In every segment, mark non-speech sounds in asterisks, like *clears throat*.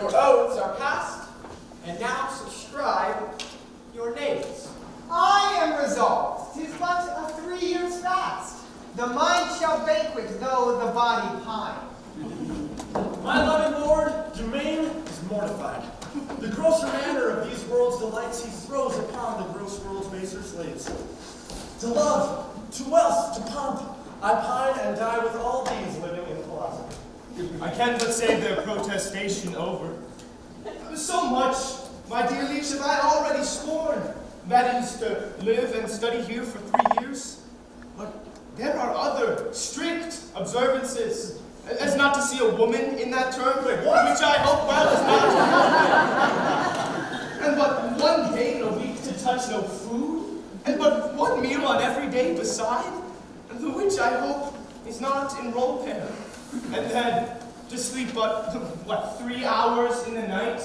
Your oaths are passed, and now subscribe your names. I am resolved, tis but a three years fast. The mind shall banquet, though the body pine. My loving lord, Dumaine is mortified. The grosser manner of these world's delights he throws upon the gross world's baser slaves. To love, to wealth, to pomp, I pine and die with all these living in philosophy. I can't but say their protestation over. So much, my dear liege, have I already sworn. That is to live and study here for three years. But there are other strict observances. As not to see a woman in that term, what? which I hope well is not And but one day in a week to touch no food, and but one meal on every day beside, the which I hope is not in roll. And then to sleep but, uh, *laughs* what, three hours in the night?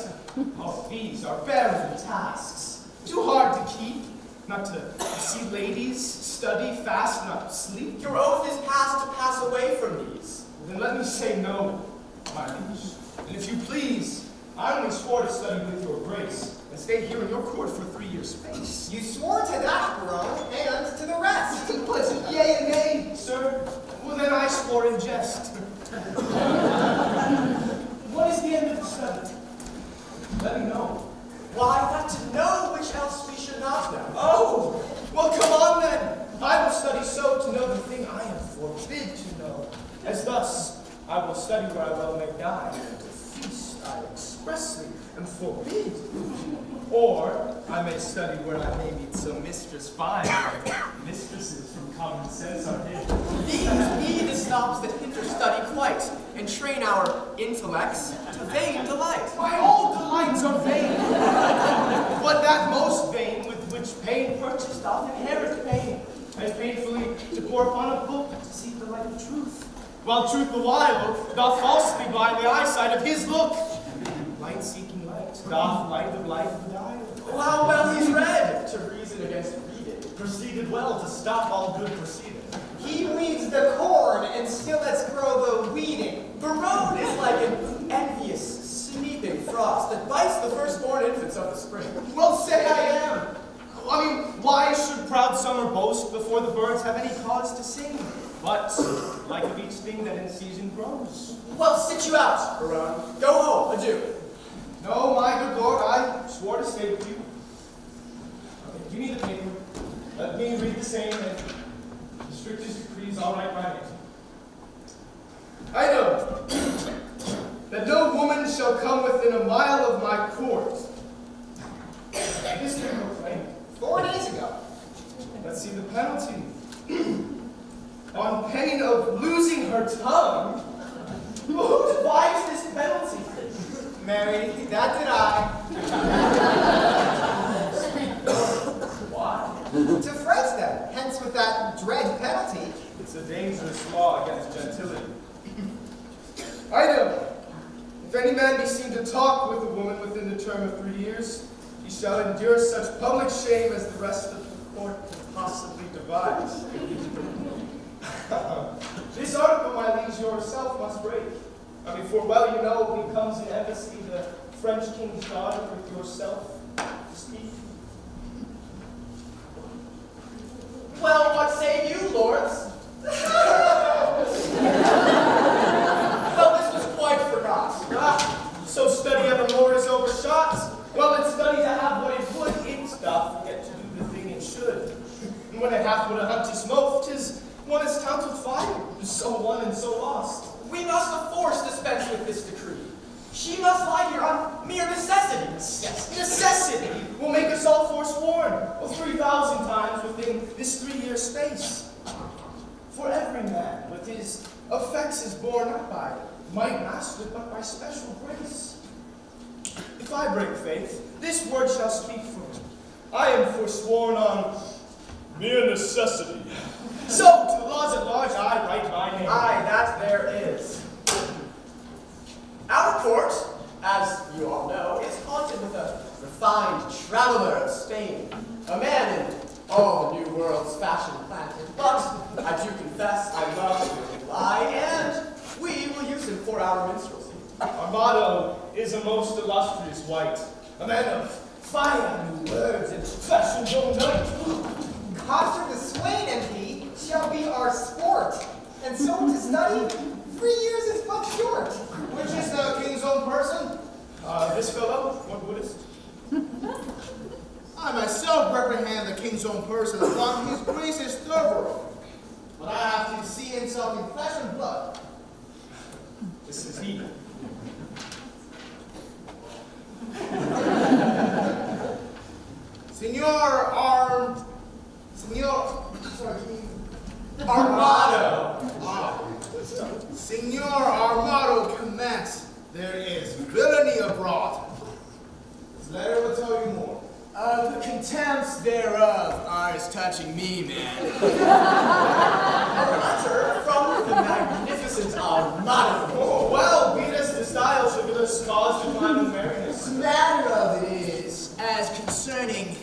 Oh, these are barren tasks. Too hard to keep. Not to see ladies, study, fast, not sleep. Your oath is past to pass away from these. Then let me say no, my liege. And if you please, I only swore to study with your grace and stay here in your court for three years' space. You swore to that, bro, and to the rest. *laughs* But yea and nay, sir. Well, then I swore in jest. *laughs* what is the end of the study? Let me know. Why, that to know which else we should not know. Oh, well, come on then. I will study so to know the thing I am forbid to know. As thus, I will study where I well may die, and to feast I expressly am forbid. Or I may study where I may meet some mistress fine, mistresses from common sense are hid. These be the stops that hinder study quite, and train our intellects to vain delight. My all delights are vain. but that most vain with which pain purchased doth inherit pain, as painfully to pour upon a book to seek the light of truth, while truth the while doth falsely blind the eyesight of his look. Light seeking light, doth light of life die. Oh, how well he's read to reason against reading. Proceeded well to stop all good proceeding. He weeds the corn and still lets grow the weeding. Berowne is like an envious, sneaking frost that bites the firstborn infants of the spring. Well, say I am. I mean, why should proud summer boast before the birds have any cause to sing? But, like of each thing that in season grows. Well, sit you out, Berowne. Go home, adieu. No, my good lord, I swore to stay with you. Okay, give me the paper. Let me read the same, and the strictest decrees I'll write my name. I know that no woman shall come within a mile of my court. This was right. Four days ago. Let's see the penalty. *clears throat* On pain of losing her tongue. Who devised this penalty? Mary, that did I. Why? to fright them, hence with that dread penalty. It's a dangerous law against gentility. Item. If any man be seen to talk with a woman within the term of three years, he shall endure such public shame as the rest of the court can possibly devise. *laughs* this article, my liege, yourself must break. I mean, for well you know, he comes in embassy, the French king's daughter, with yourself to speak. Well, what say you, lords? *laughs* well, this was quite forgot. Ah, so study evermore is overshot. Well, it's study to have what it would, it doth yet to do the thing it should. And when it hath what a hunt is mote, tis one is counted fire, so won and so lost. We must of force dispense with this decree. She must lie here on mere necessity. Yes, necessity will make us all forsworn, well, 3,000 times within this three-year space. For every man with his effects is born not by might mastered, but by special grace. If I break faith, this word shall speak for me. I am forsworn on mere necessity. So, laws I write my name. Aye, that there is. Our court, as you all know, is haunted with a refined traveler of Spain, a man in all the new world's fashion planted. But I do confess I love to lie, and we will use him for our minstrelsy. Armado is a most illustrious wight, a man of fire new words and fashion's own knight. Costard the Swain and he shall be our sport, and so to study three years is but short. Which is the king's own person? Uh, this fellow, what wouldest? I myself reprehend the king's own person upon his grace is thorough. But I have to see himself in flesh and blood. This is he. Senor Arm, Senor, sorry, Armado. Ah, Senor Armado commence. There is villainy abroad. This letter will tell you more. Uh, the contempts thereof eyes touching me, man. *laughs* A letter from the magnificent Armado. Oh, well, be does cause decline of merriness? matter of it is, as concerning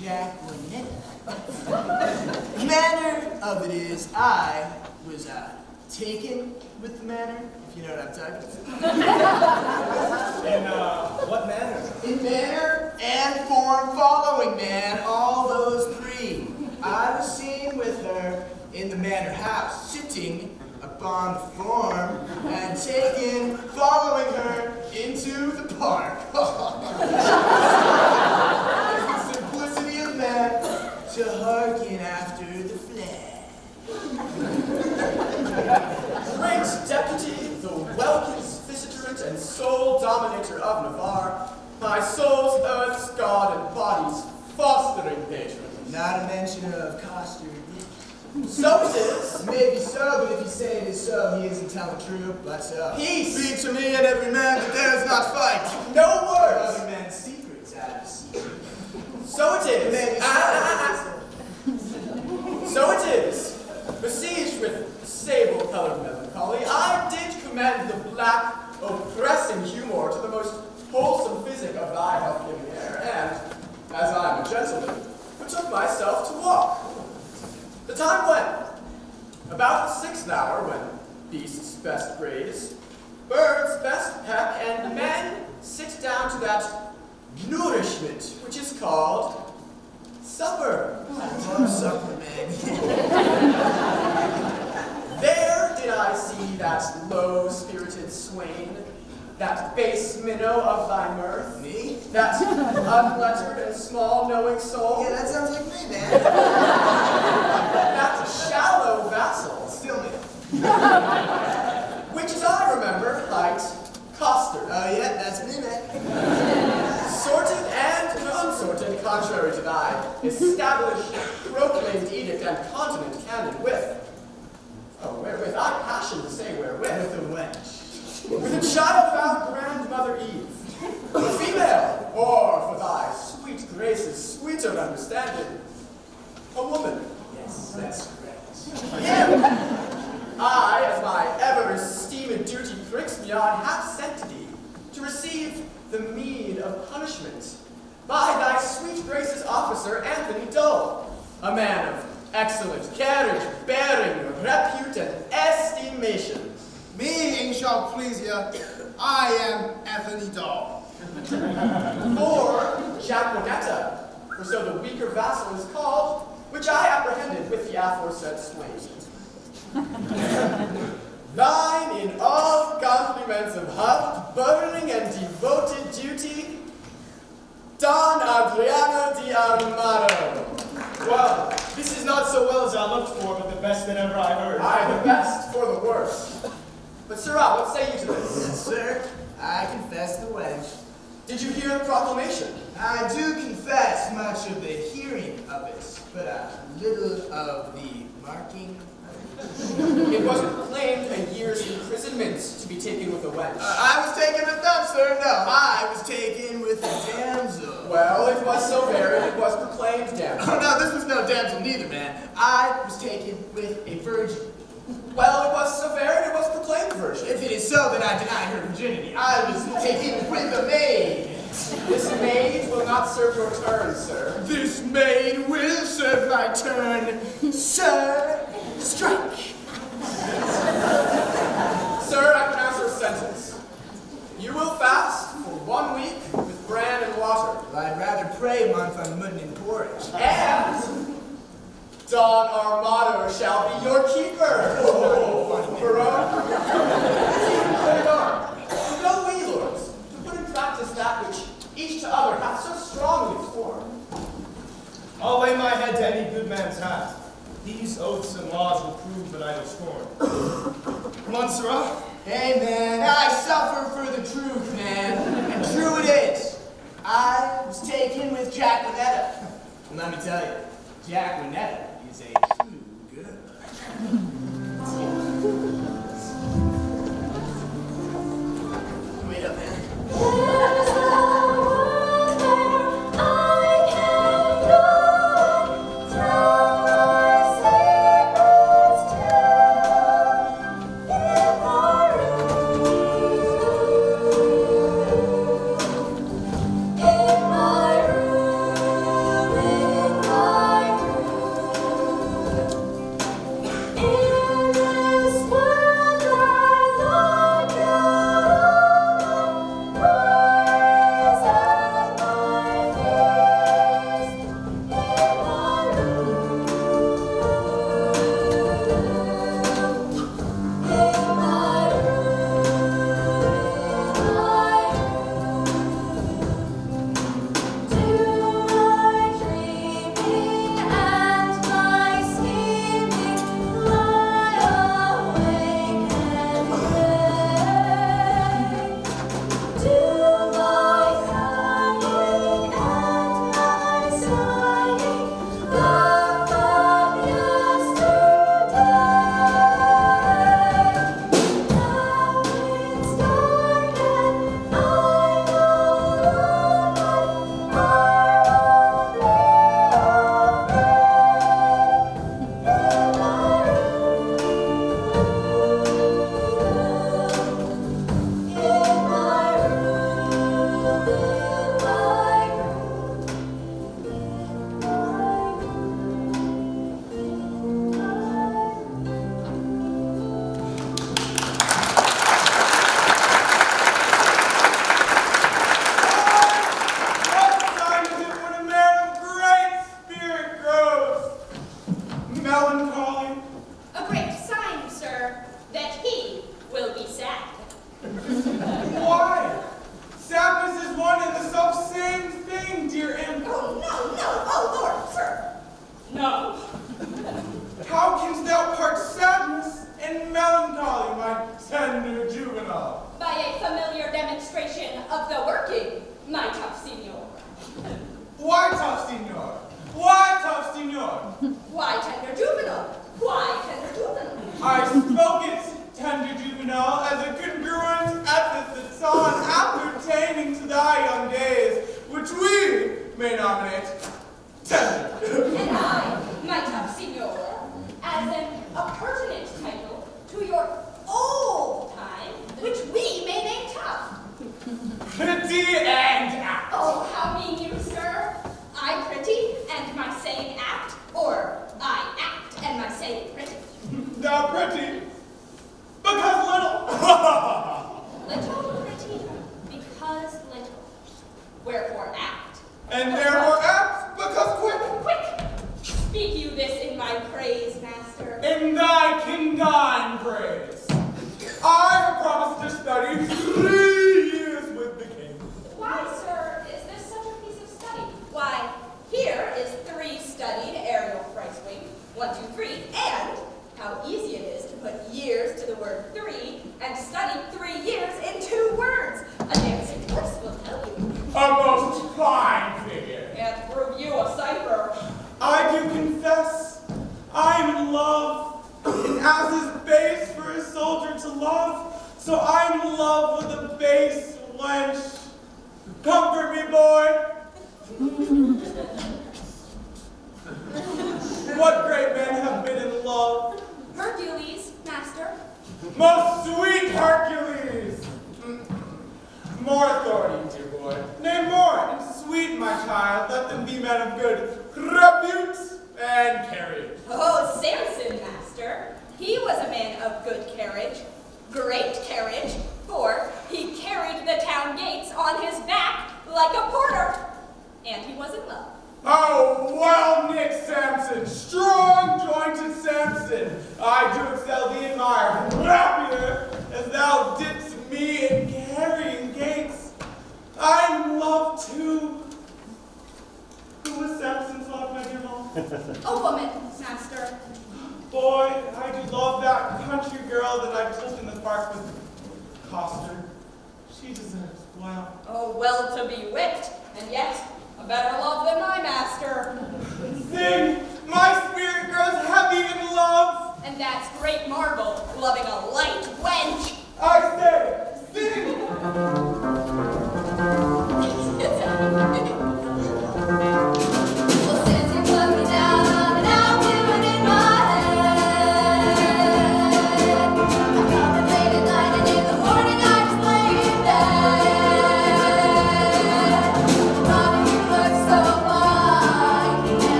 Jack Jacqueline, manner of it is, I was uh, taken with the manner, if you know what I'm talking about. In uh, what manner? In manner and form following, man, all those three. I was seen with her in the manor house, sitting upon the form, and taken, following her into the park. *laughs* the simplicity of man to hearken after the flag. Great deputy, the Welkins vicegerent and sole dominator of Navarre, my soul's earth's god and body's fostering patron. Not a mention of costume. So it is. Maybe so, but if you say it is so, he isn't telling true, but so. Peace. Speak to me and every man that dares not fight. No words. Other men's secrets out of secret. So it is. So. Ah, ah, ah. So it is. Besieged with sable-colored melancholy, I did commend the black, oppressing humor to the most wholesome physic of thy health-giving air, and, as I am a gentleman, betook myself to walk. The time went. about the sixth hour, when beasts best graze, birds best peck, and men sit down to that nourishment which is called supper. Oh, supper, man. *laughs* There did I see that low-spirited swain, that base minnow of thy mirth, me? that unlettered and small knowing soul, Yeah, that sounds like me, man. that shallow vassal, Still me. which as I remember, hight Costard. Oh, yeah, that's me, man. Sorted and unsorted, contrary to thy established, proclaimed edict and continent canon with, oh, wherewith I passion to say wherewith, With a wench. with a child our grandmother Eve, a female, or for thy sweet grace's sweeter understanding, a woman. Yes, that's correct. Him, I, as my ever-esteemed duty pricks me on, have sent to thee to receive the meed of punishment by thy sweet grace's officer, Anthony Dull, a man of excellent carriage, bearing, repute, and estimation. Me, shall please ya. I am Anthony Dull. Or Jaquenetta, for so the weaker vassal is called, which I apprehended with the aforesaid swain. *laughs* Thine in all compliments of heart, burning and devoted duty, Don Adriano di Armado. Well, this is not so well as I looked for, but the best that ever I heard. Aye, the best for the worst. But Sirrah, what say you to this? Yes, sir. I confess the wench. Did you hear the proclamation? I do confess much of the hearing of it, but a little of the marking. It was proclaimed a year's imprisonment to be taken with a wench. Uh, I was taken with them, sir. No, I was taken with a damsel. Well, it was so very, it was proclaimed damn. Oh, no, this was no damsel neither, man. I was taken with a virgin. Well, it was so very, it was proclaimed virgin. If it is so, then I deny her virginity. I was taken with a maid. This maid will not serve your turn, sir. This maid will serve my turn. Sir, strike. Sir, I pronounce your sentence. You will fast for one week bran and water. I'd rather pray month on mutton and porridge. And Don Armado shall be your keeper. Oh. Hold on. Go we, lords, to put in practice that which each to other hath so strongly sworn. I'll lay my head to any good man's hat. These oaths and laws will prove that I was scorn. Come on, Sirrah. Hey, man, I suffer for the truth, man. And true it is. I was taken with Jaquenetta. And let me tell you, Jaquenetta is a true girl. Wait up, man.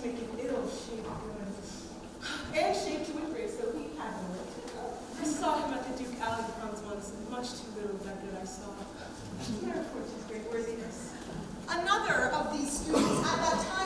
to make an L shape. L shaped to a so he had one. I saw him at the Duke Alley Proms once, much too little of that good I saw. Therefore, of his great worthiness. Another of these students at that time.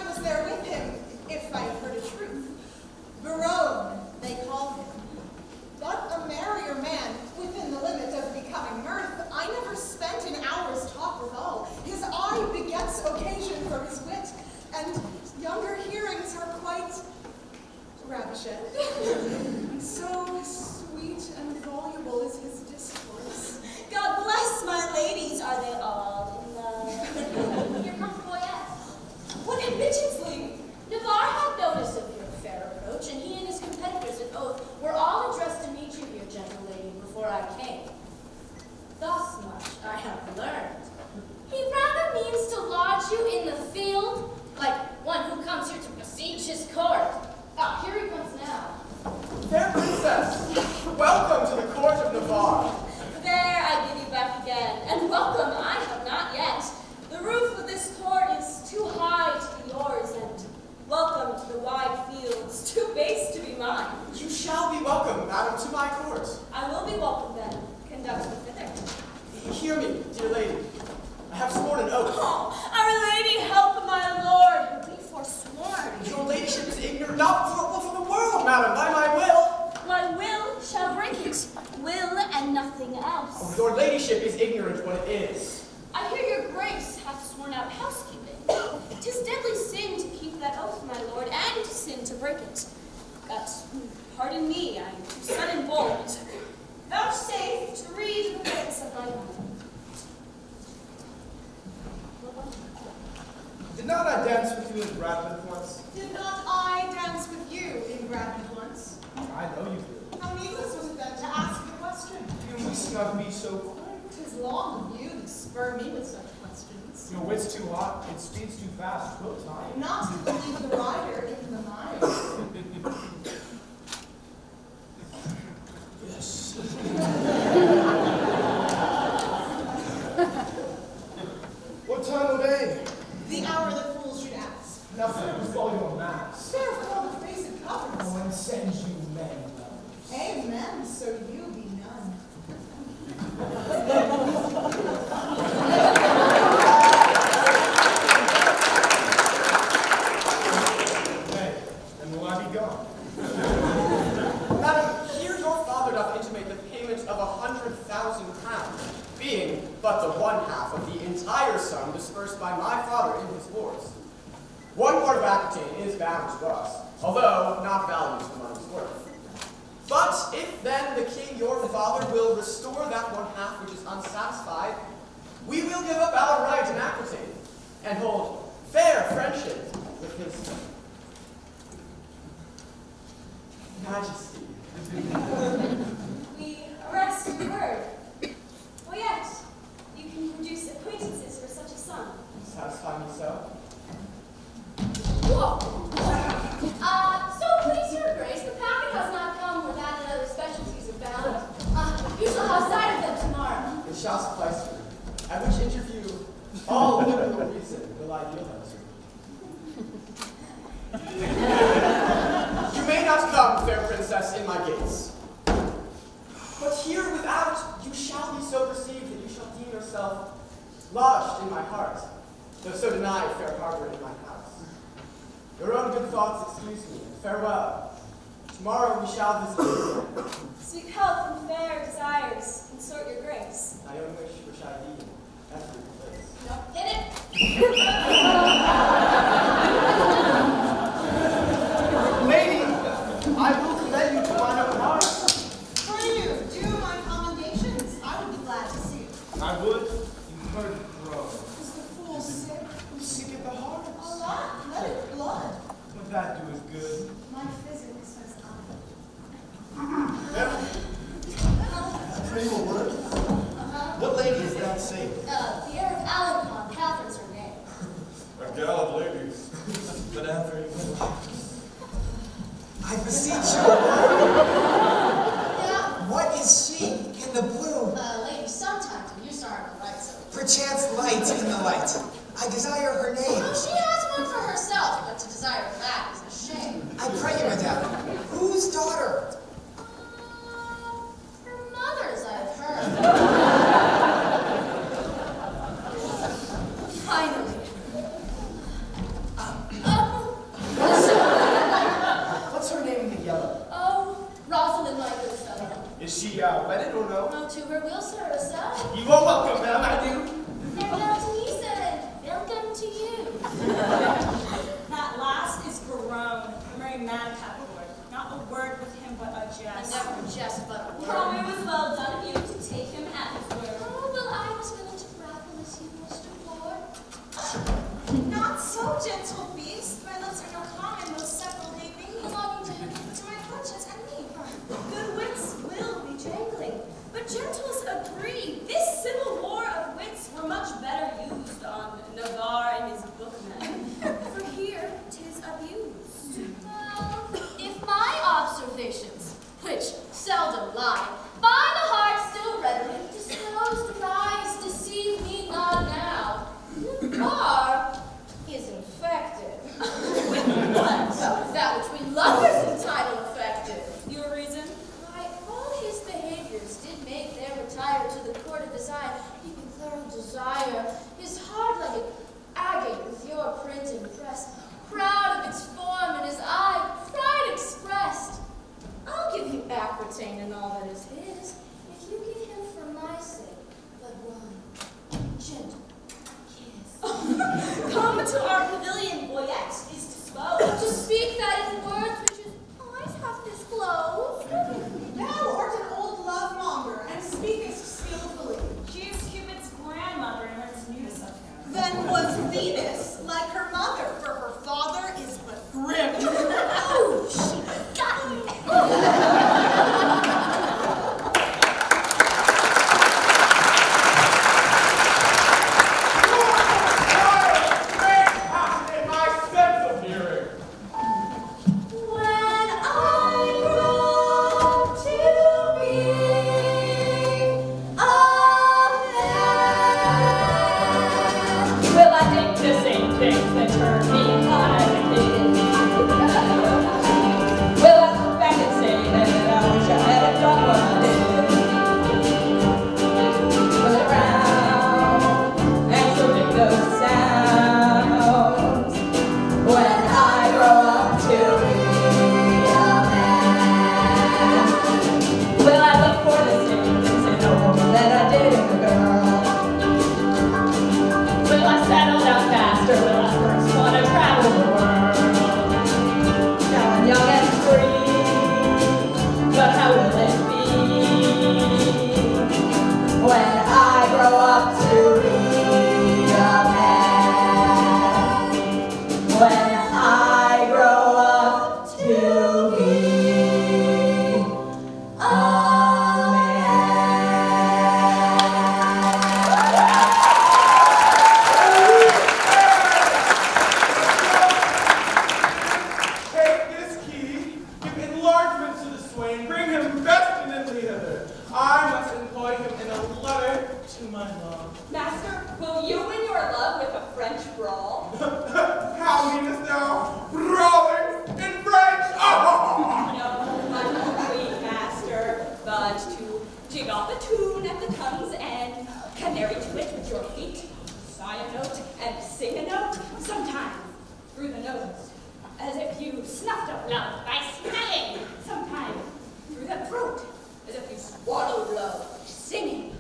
through the nose, as if you snuffed up love by smelling sometimes through the throat, as if you swallowed love singing.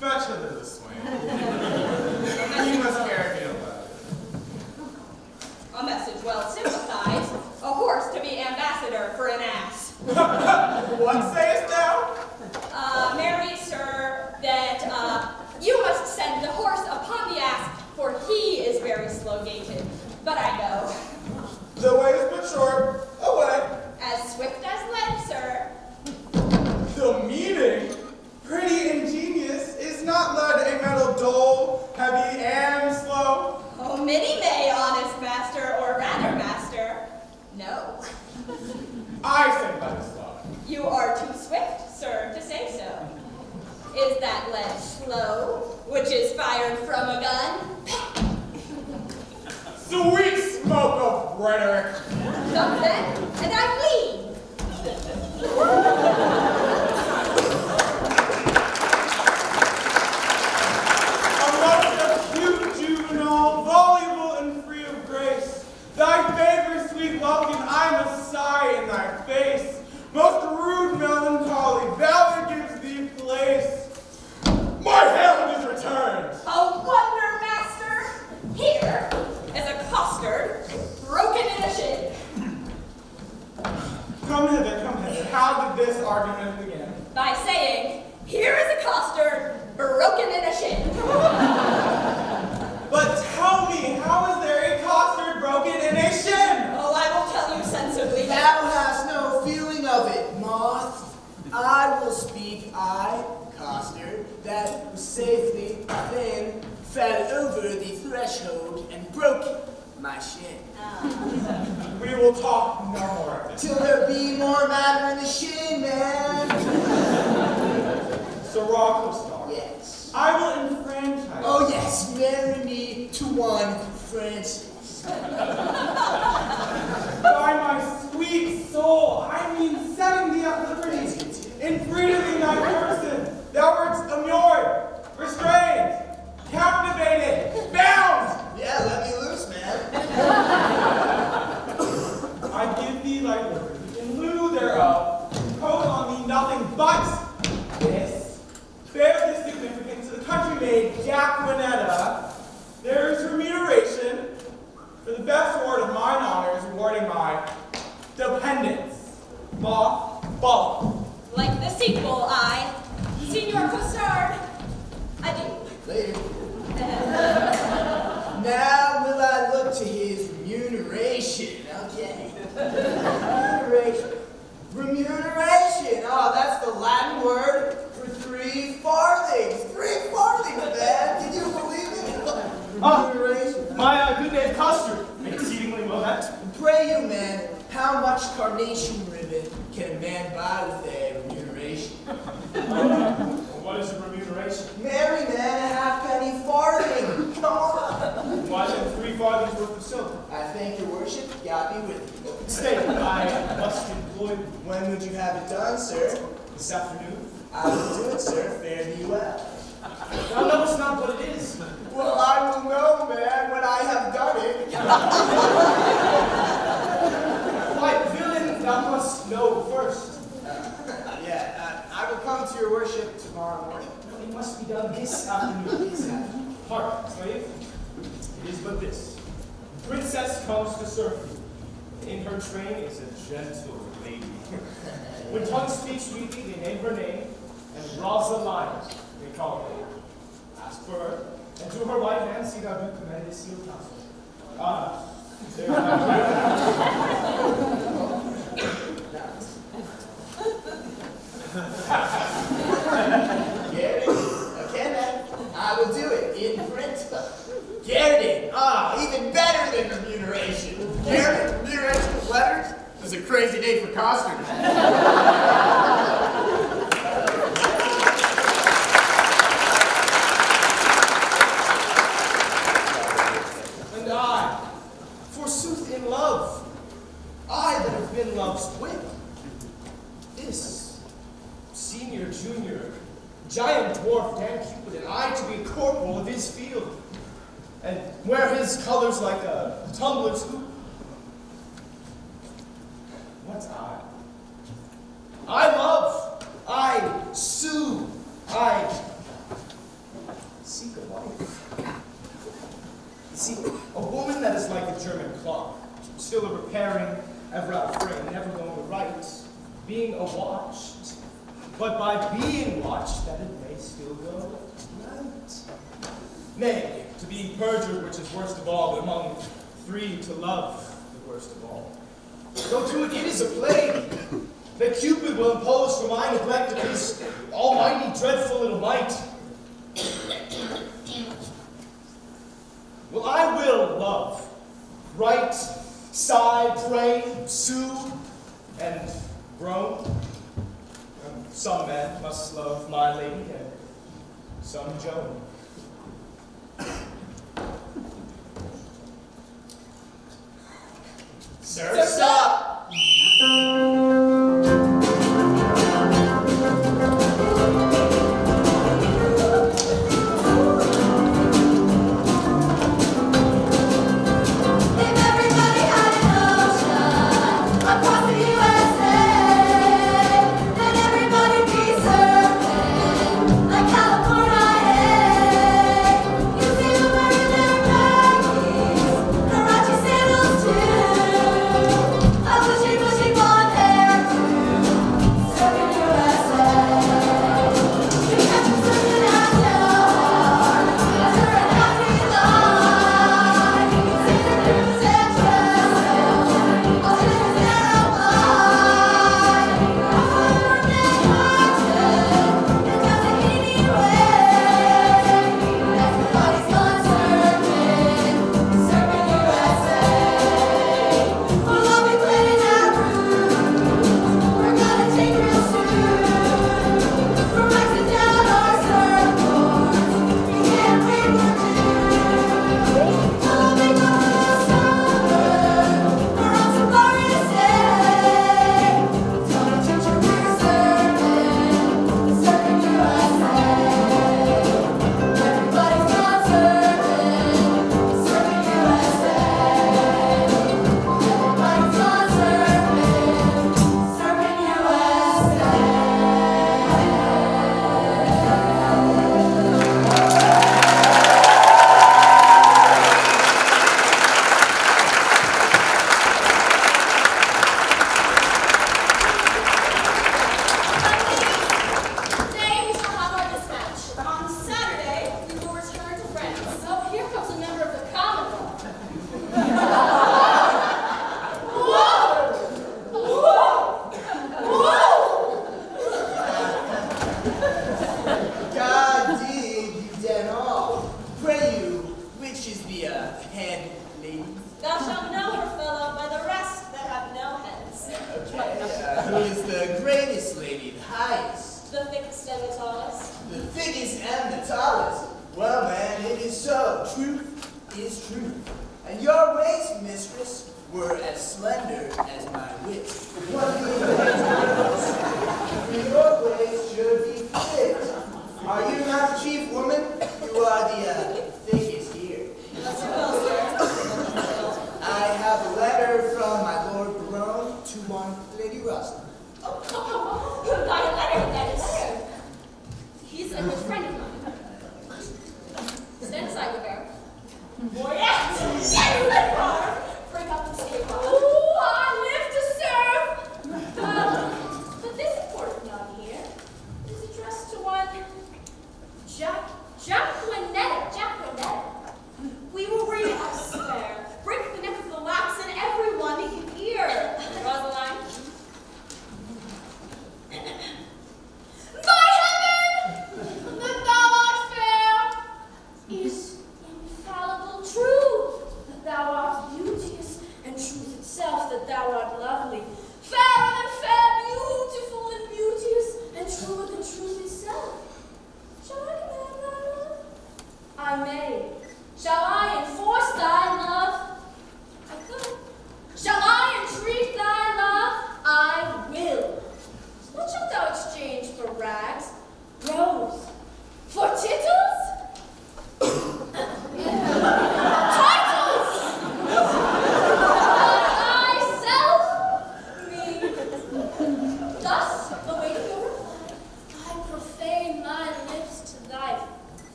Bachelors, Parenting. Ah, oh, even better than remuneration. Parenting, remuneration, letters. This is a crazy day for Costard. been love's whip. This senior, junior, giant dwarf, Dan Cupid, and I to be corporal of his wear his colors like a tumbler's hoop. a plague that Cupid will impose for my neglect of his almighty, dreadful little might. Well, I will love, write, sigh, pray, sue, and groan. Some men must love my lady, and some Joan. Surf's stop.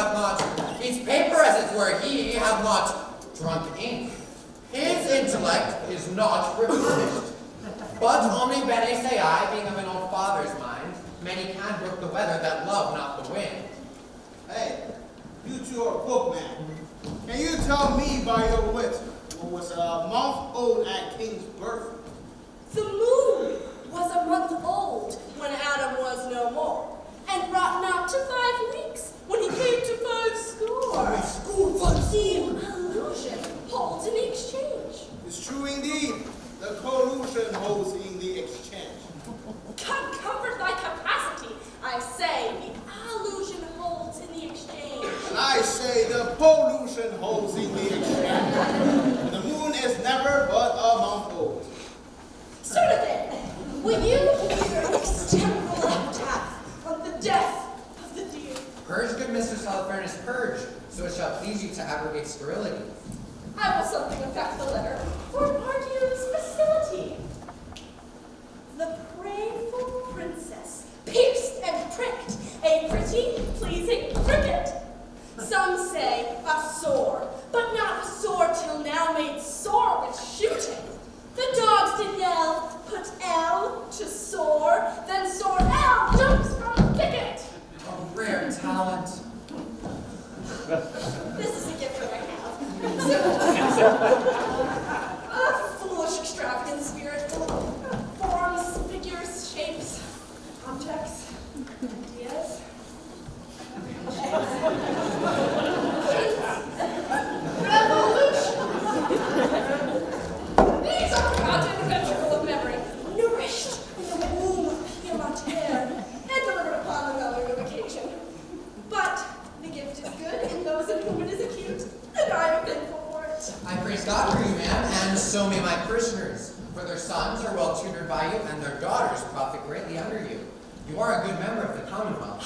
He hath not eats paper as it were. He hath not drunk ink. His intellect is not replenished. But omni bene say I, being of an old father's mind, many can brook the weather that love not the wind. Hey, you two are bookman. Can you tell me by your wit what was a month old at Cain's birth? The moon was a month old when Adam was no more, and brought not to five weeks when he came to five score. Five score? The illusion holds in the exchange. It's true indeed. The collusion holds in the exchange. Come, comfort thy capacity. I say the illusion holds in the exchange. And I say the pollution holds in the exchange. the moon is never but a month old. So then, will you hear an extemporal epitaph on the death of the deer? Purge, good Mistress Holofernes, purge, so it shall please you to abrogate sterility. I will something affect the letter, for it argues facility. The prayerful princess, pierced and pricked, a pretty, pleasing cricket. Some say a sore, but not a sore till now made sore with shooting. The dogs did yell, put L to soar, then soar L jumps from thicket. Rare talent. This is a gift that I have. *laughs* a foolish, extravagant spirit full of forms, figures, shapes, objects, ideas. Revolution! These are goddamn ventricle of memory, nourished in the womb of Pia Mater, and delivered upon another occasion. But the gift is good in those in whom it is acute, and I am thankful for it. I praise God for you, ma'am, and so may my parishioners, for their sons are well tutored by you, and their daughters profit greatly under you. You are a good member of the Commonwealth.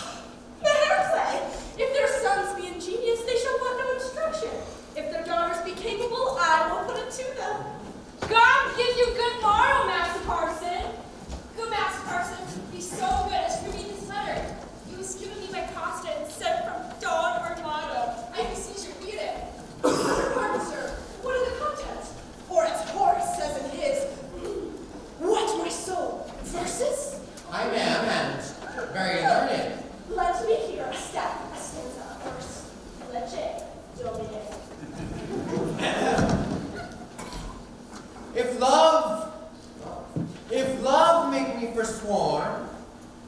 Better say, if their sons be ingenious, they shall want no instruction. If their daughters be capable, I will put it to them. God give you good morrow, Master Parson. Good Master Parson, be so good as to read this letter. It was given me by Costard and sent from Don Armado. I beseech you, read it. *coughs* Pardon, sir, what are the contents? Or as Horace says in his, What, my soul, verses? I am, and very learned. Let me hear a step, a stanza, a verse. Domine. If love, if love make me forsworn,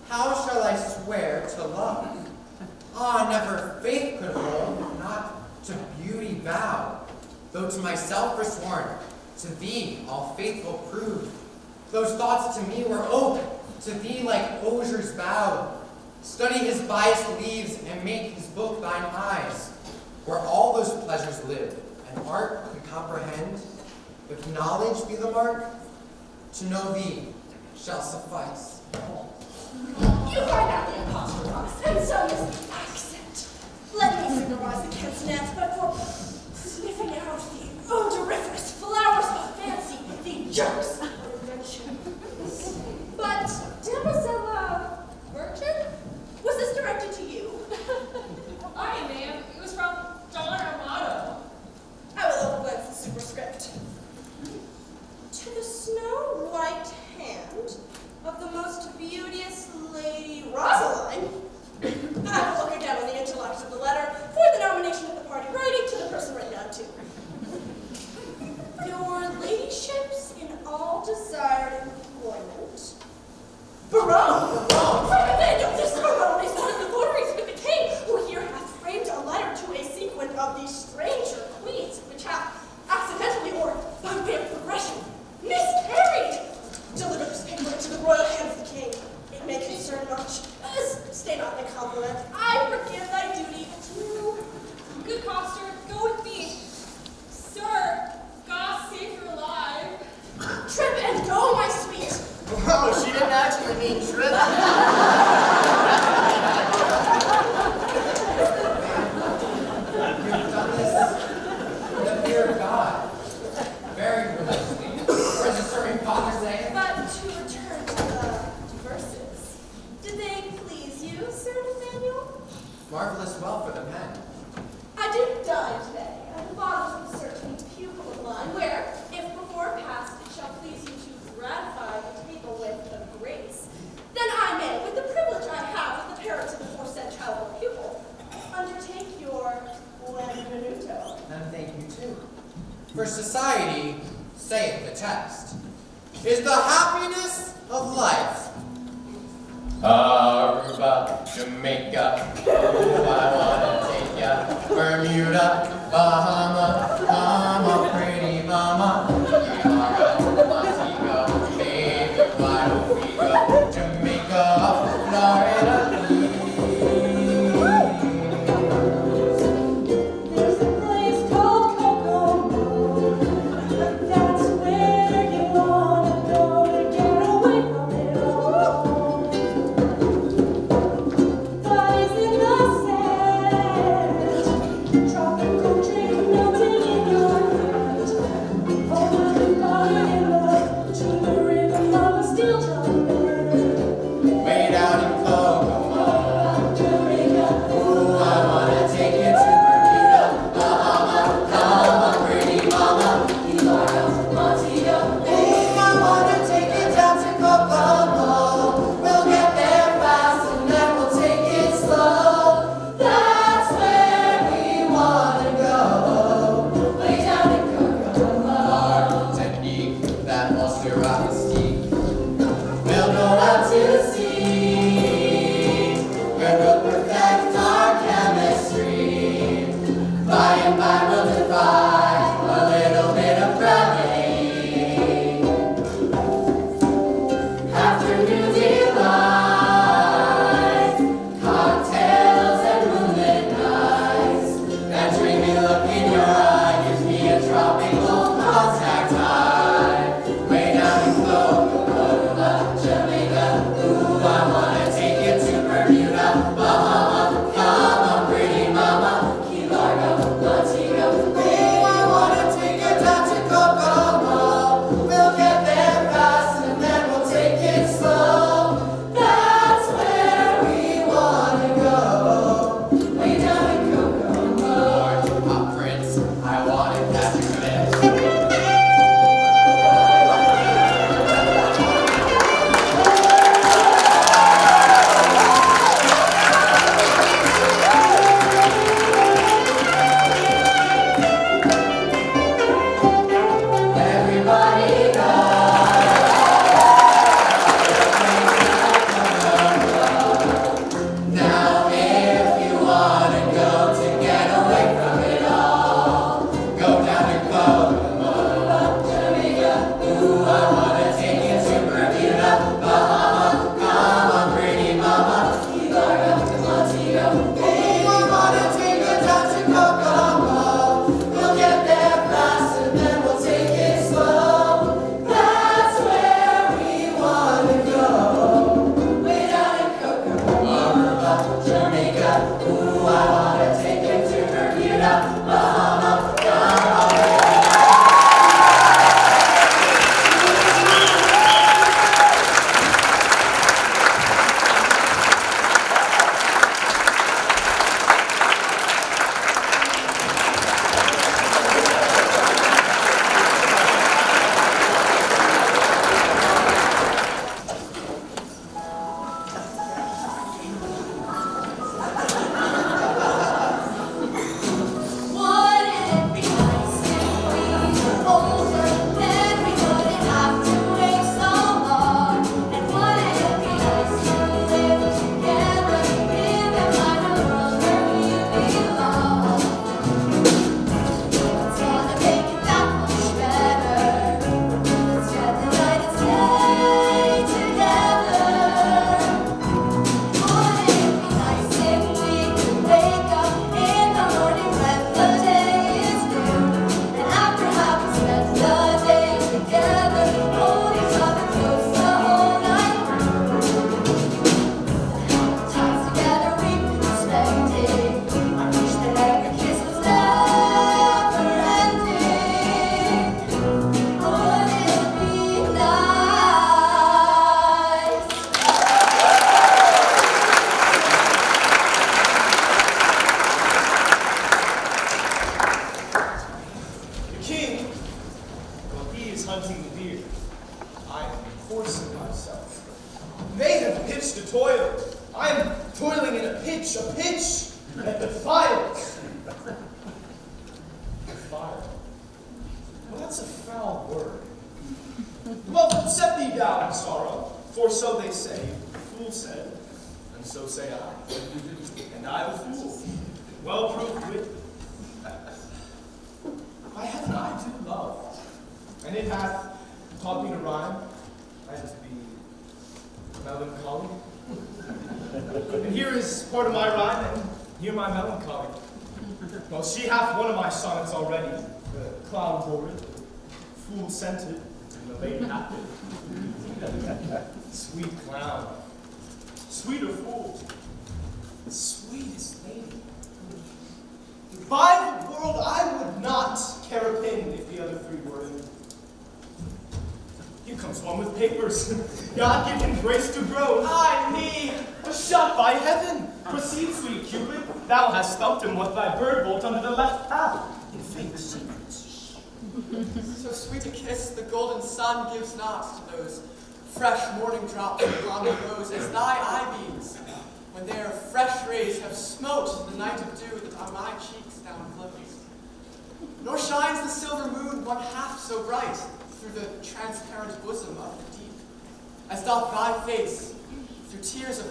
how shall I swear to love? Ah, never faith could hold, not to beauty vow. Though to myself forsworn, to thee all faithful proved. Those thoughts to me were oak, to thee like osiers bowed. Study his biased leaves and make his book thine eyes, where all those pleasures live, and art could comprehend. If knowledge be the mark, to know thee shall suffice. You find out the apostrophe, and so is the accent. Let me signalize against gnats, but for sniffing out the odoriferous flowers of fancy, the of invention. But, Damosella Virgin? Was this directed to you? Aye, ma'am. It was from Don Armado. I will overglance the superscript. To the snow-white hand of the most beauteous Lady Rosaline, I will look her down on the intellect of the letter for the nomination of the party writing to the person written down to. Your ladyships in all desired employment. Berowne! Berowne! This Berowne is one of the votaries with the king, who here hath framed a letter to a sequent of these stranger queens, which hath accidentally or by way of progression miscarried. Deliver this paper into the royal hand of the king. It may concern much. Stay not in the compliment.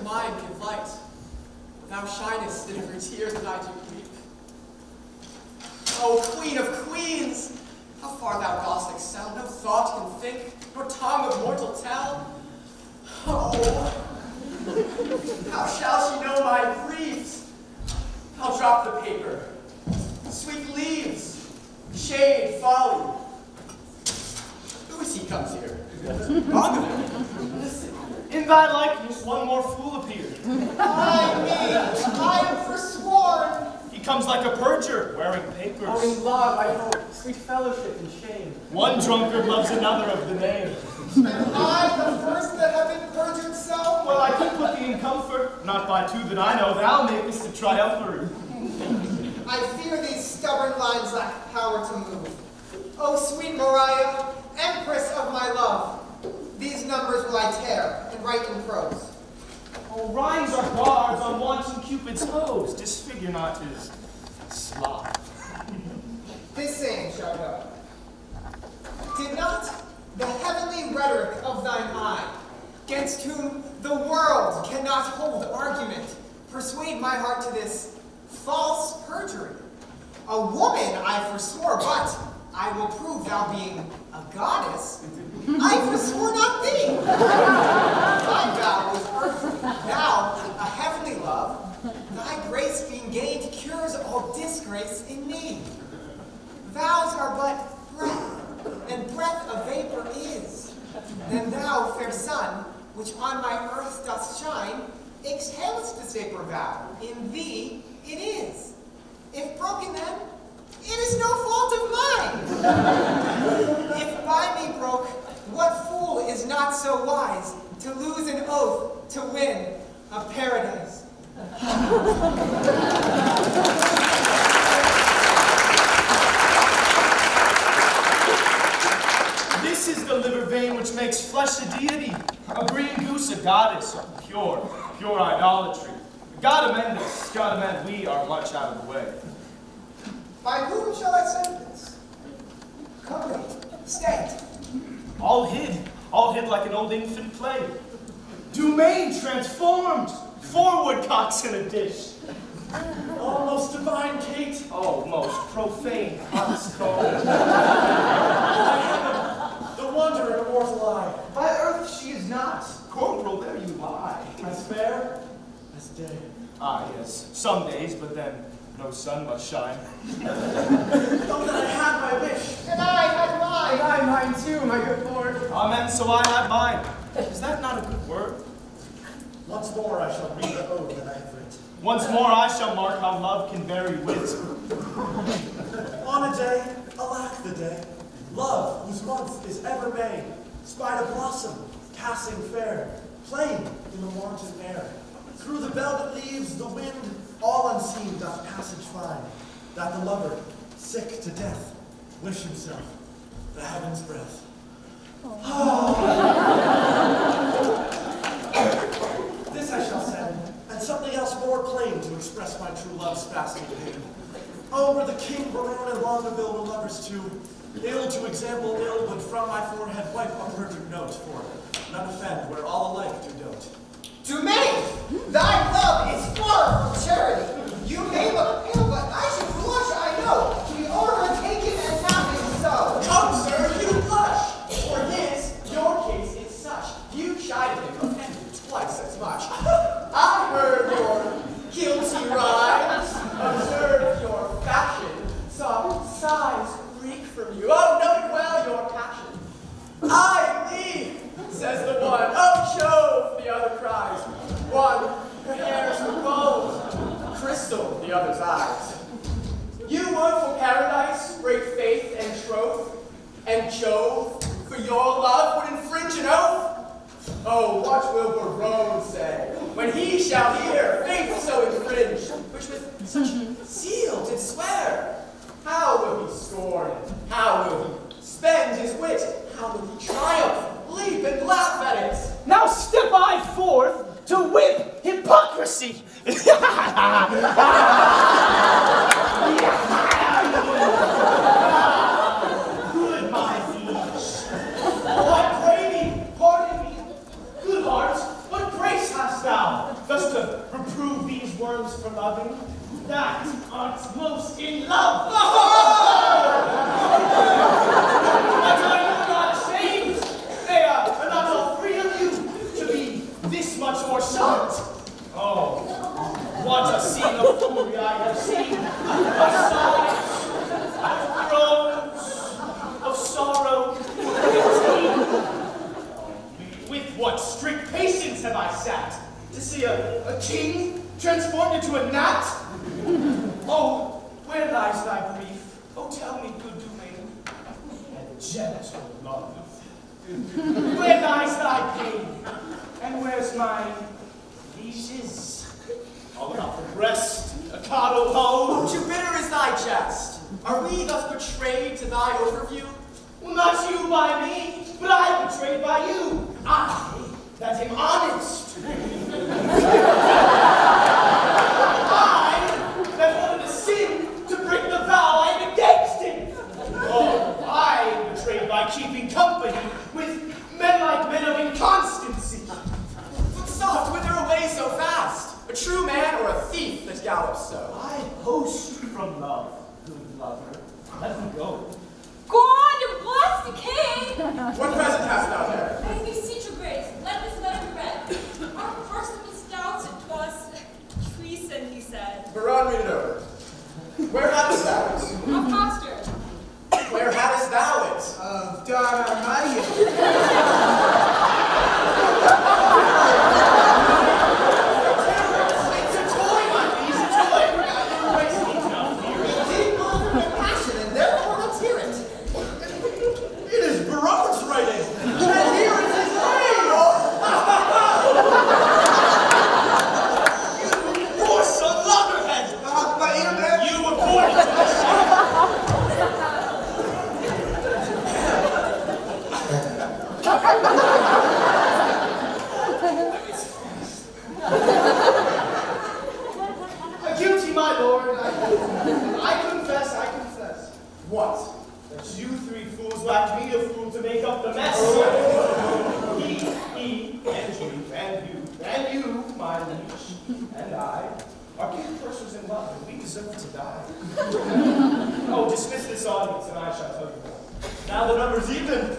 Mine give light. Thou shinest in every tear that I do weep. O queen of queens, how far thou dost excel, no thought can think, nor tongue of mortal tell. Oh, how shall she know my griefs? I'll drop the paper. Sweet leaves, shade, folly. Who is he comes here? Listen, In thy likeness, one more fool appeared. I me, I am forsworn. He comes like a perjurer, wearing papers. Oh, in love, I hope, sweet fellowship and shame. One drunkard loves another of the name. Am I the first that have been perjured so? Well, I can put thee in comfort, not by two that I know, thou makest a triumvirate. I fear these stubborn lines lack power to move. O sweet Maria, empress of my love, these numbers will I tear and write in prose. Oh, rhymes are bars on wanton Cupid's hose. Disfigure not his sloth. This saying shall go. Did not the heavenly rhetoric of thine eye, against whom the world cannot hold argument, persuade my heart to this false perjury? A woman I forswore, but I will prove thou being a goddess. I forswore not thee. Thy vow was earthly, thou a heavenly love. Thy grace being gained cures all disgrace in me. Vows are but breath, and breath a vapor is. Then thou, fair sun, which on my earth doth shine, exhalest this vapor vow. In thee it is. If broken then, it is no fault of mine. if by me broke, what fool is not so wise to lose an oath to win a paradise? This is the liver vein which makes flesh a deity, a green goose a goddess, pure, pure idolatry. God amend us, God amend, we are much out of the way. By whom shall I send this? Company, state, All hid, all hid like an old infant play. Dumaine transformed, four woodcocks in a dish. Almost divine Kate. Oh, most profane coxcomb. The wonder in immortal eye. By earth she is not. Corporal, there you lie. As fair as day. Ah, yes, some days, but then no sun must shine. *laughs* Oh, that I had my wish. and I had mine. And I mine too, my good lord. Amen, so I have mine. Is that not a good word? Once more I shall read the ode that I have writ. Once more I shall mark how love can vary wit. On a day, alack the day, love whose month is ever May, spied a blossom, passing fair, playing in the wanton air. Through the velvet leaves, the wind, all unseen doth passage find, that the lover, sick to death, wish himself the heaven's breath. Oh. oh. this I shall send, and something else more plain to express my true love's fasting pain. Oh, were the king, Berowne, and Longaville were lovers too, ill to example ill would from my forehead wipe a perjured note, for none offend where all alike do dote. To me, thy love is far from charity. You may look pale, but I should blush, I know, to be overtaken and having so. Come, sir, you blush. For his, your case is such. You chided him, offended twice as much. *laughs* I heard your guilty rhymes, observed your fashion, saw sighs reek from you. Oh, noted well your passion. I says the one. Oh, Jove, the other cries. One, her hair's of gold, crystal, the other's eyes. You would for paradise break faith and troth, and Jove, for your love, would infringe an oath? Oh, what will Berowne say when he shall hear faith so infringed, which with such mm-hmm. zeal did swear? How will he scorn it? How will he spend his wit? How will he triumph, leap, and laugh at it? Now step I forth to whip hypocrisy. Good, my liege. Oh, I pray thee, pardon me. Good heart, what grace hast thou, thus to reprove these worms for loving? That art most in love. *laughs* But are you not ashamed? They are not all three of you to be this much more shocked. Oh, scene of fury I have seen. Of sighs, of groans, of sorrow. With what strict patience have I sat to see a, a king transformed into a gnat? Oh, where lies thy grief? Oh, tell me, good Dumaine, and gentle love. Where lies thy pain? And where's my leashes? All about the breast, a coddle Oh, hoe. too bitter is thy jest. Are we thus betrayed to thy overview? Well, not you by me, but I betrayed by you. I, that am honest. *laughs* I, that wanted to sin to break the vow I am against it. Oh, I am betrayed by keeping company with men like men of inconstancy. But soft, whither away so fast? A true man or a thief that gallops so? I host from love, good lover. Let me go. God bless the king! What present hast thou there? I beseech your grace, let this letter be read. Our person was stout, it was treason, he said. Berowne, read it over. Where hadst thou it? Of Costard. Where hadst thou it? Of Donna Maria. It's a toy, my liege, a toy. Grace needs no fear. Deep over with passion, and therefore let's hear it. It is Berowne's writing. And here is his name. Poor son Loggerhead! Uh, but you know, You were born into a shame. Guilty, my lord. I, I confess, I confess. What? That you three fools lacked me a fool to make up the mess. He, he, and you, and you, and you, my liege, and I, are gift persons in deserve to die. *laughs* oh, dismiss this audience, and I shall tell you more. Now the number's even.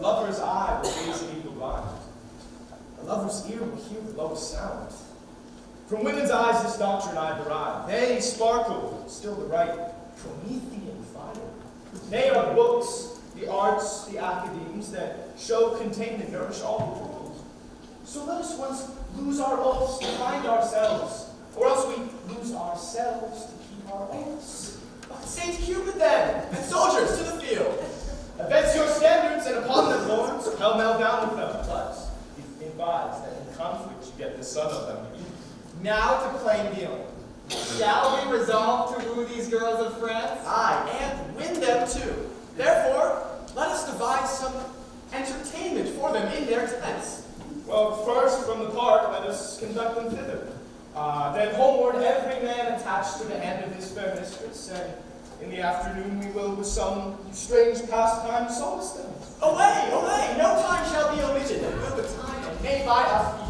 A lover's eye will gaze an eagle blind. A lover's ear will hear the lowest sound. From women's eyes this doctrine I derive. They sparkle, still the right Promethean fire. They are books, the arts, the academies that show, contain, and nourish all the world. So let us once lose our oaths to find ourselves, or else we lose ourselves to keep our oaths. Saint Cupid then, and soldiers to the field. Advance your standards, and upon their lords, pell-mell down with them. But if advise that in conflict you get the son of them, Now to plain dealing. Shall we resolve to woo these girls of France? Aye, and win them too. Therefore, let us devise some entertainment for them in their tents. Well, first from the park, let us conduct them thither. Uh, then homeward, every man attached to the hand of his fair mistress, and in the afternoon we will with some strange pastime solace them. Away, away! No time shall be omitted, and will the time and may by us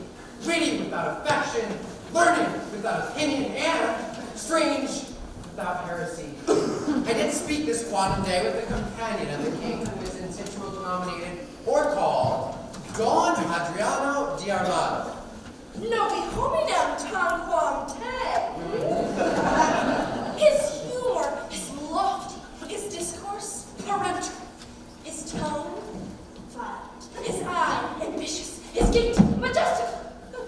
witty without affection, learned without opinion, and strange without heresy. *clears throat* I did speak this quondam day with a companion of the king who is in situ denominated or called Don Adriano di Armado. No, be hominem tanquam te. His humor is lofty, his discourse peremptory, his tone violent, his eye ambitious, his gait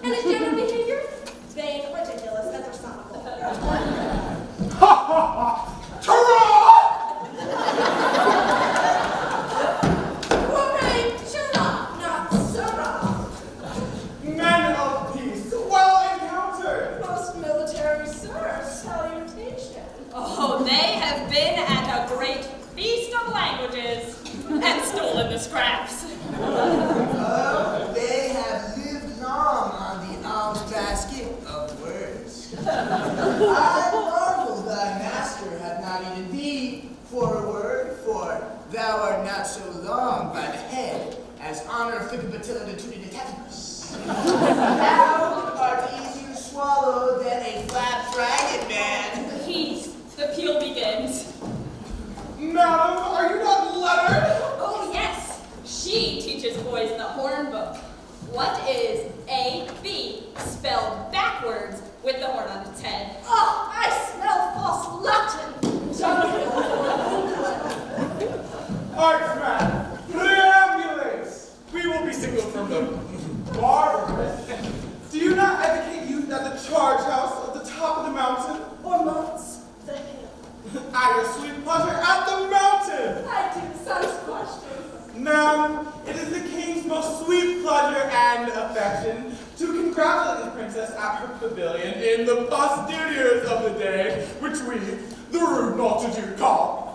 and his general behavior vain, ridiculous, and personical. Hooray, Sherlock, not Sirrah. Men of peace, well encountered! Most military sir, salutation. Oh, they have been at a great feast of languages and stolen the scraps. Oh, they have lived long on the alms basket of words. I marvel thy master had not eaten thee for a word, for thou art not so long by the head as honor of flippantilla de tutti de tatibus. Thou art easier swallowed than a flat dragon, man. Peace, the peel begins. Madam, are you not lettered? Oh, yes, she teaches boys the horn book. What is A, B, spelled backwards with the horn on its head? Oh, I smell false Latin. Archman, preambulates! will be single from the barbarous. Do you not advocate you at the charge house at the top of the mountain? Or mounts, the hill. *laughs* I will sweet pleasure at the mountain. I do such questions. Ma'am, it is the king's most sweet pleasure and affection to congratulate the princess at her pavilion in the posteriors of the day, which we, the rude multitude, call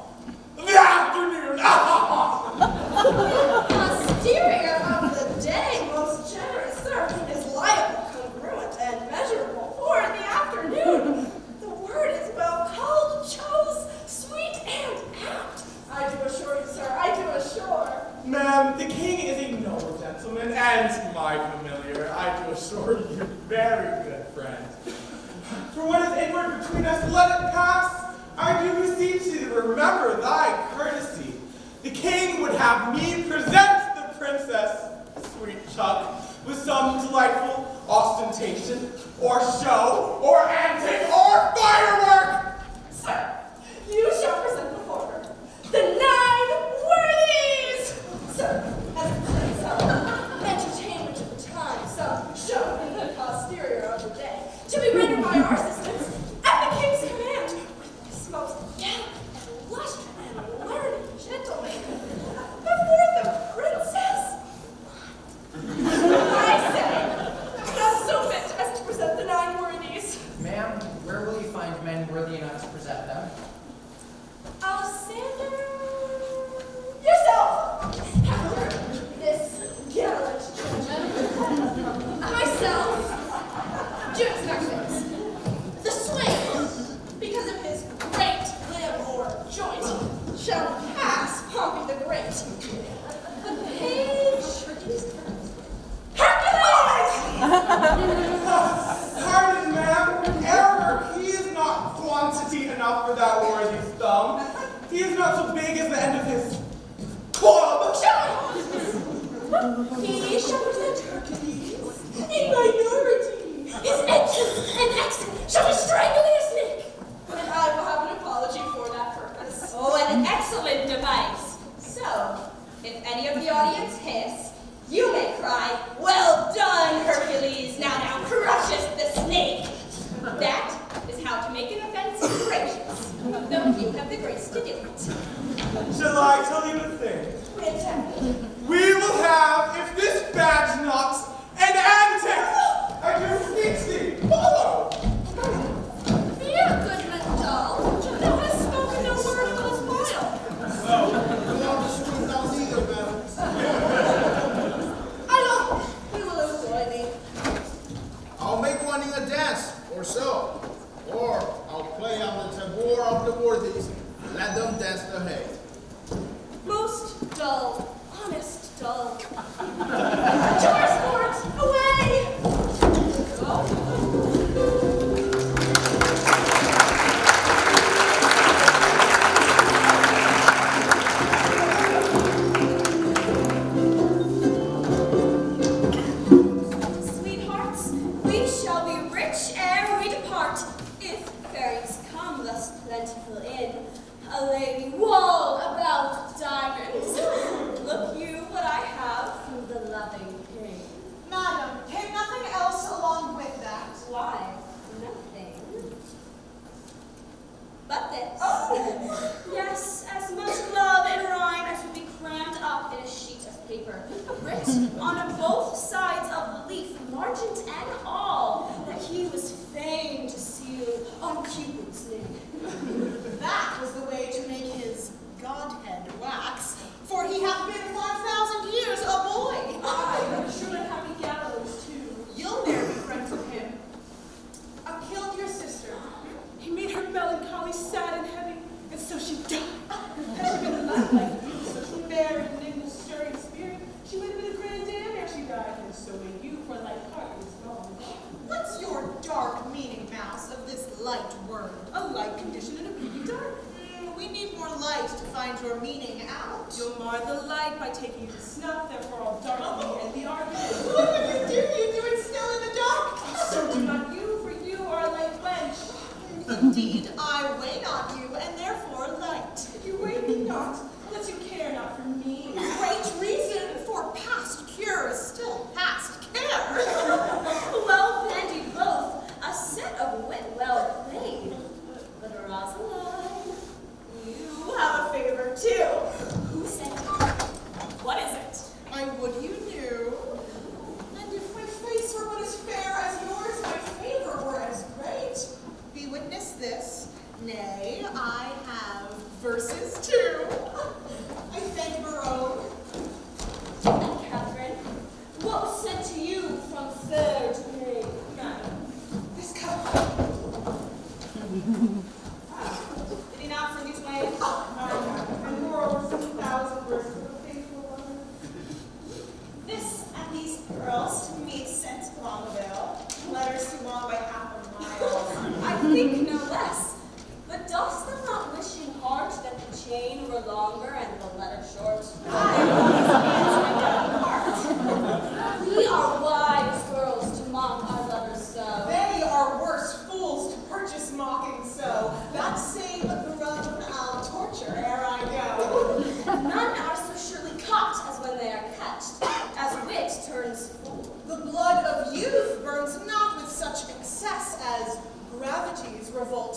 the afternoon. *laughs* Posterior of the day, most generous sir, is liable, congruent, and measurable. For the afternoon, the word is well called, chose, sweet, and apt. I do assure you, sir, I do assure. Ma'am, the king is a noble gentleman and my familiar, I do assure you, very good friend. For what is inward between us, let it pass. I do beseech thee to remember thy courtesy. The king would have me present the princess, sweet Chuck, with some delightful ostentation, or show, or antic, or firework! Sir, you shall present before her the nine worthies! Sir, as a turns of *laughs* entertainment of the time, some show in the posterior of the day, to be rendered by our assistants. Where will you find men worthy enough to present them?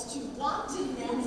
Gravity's revolt to wantonness.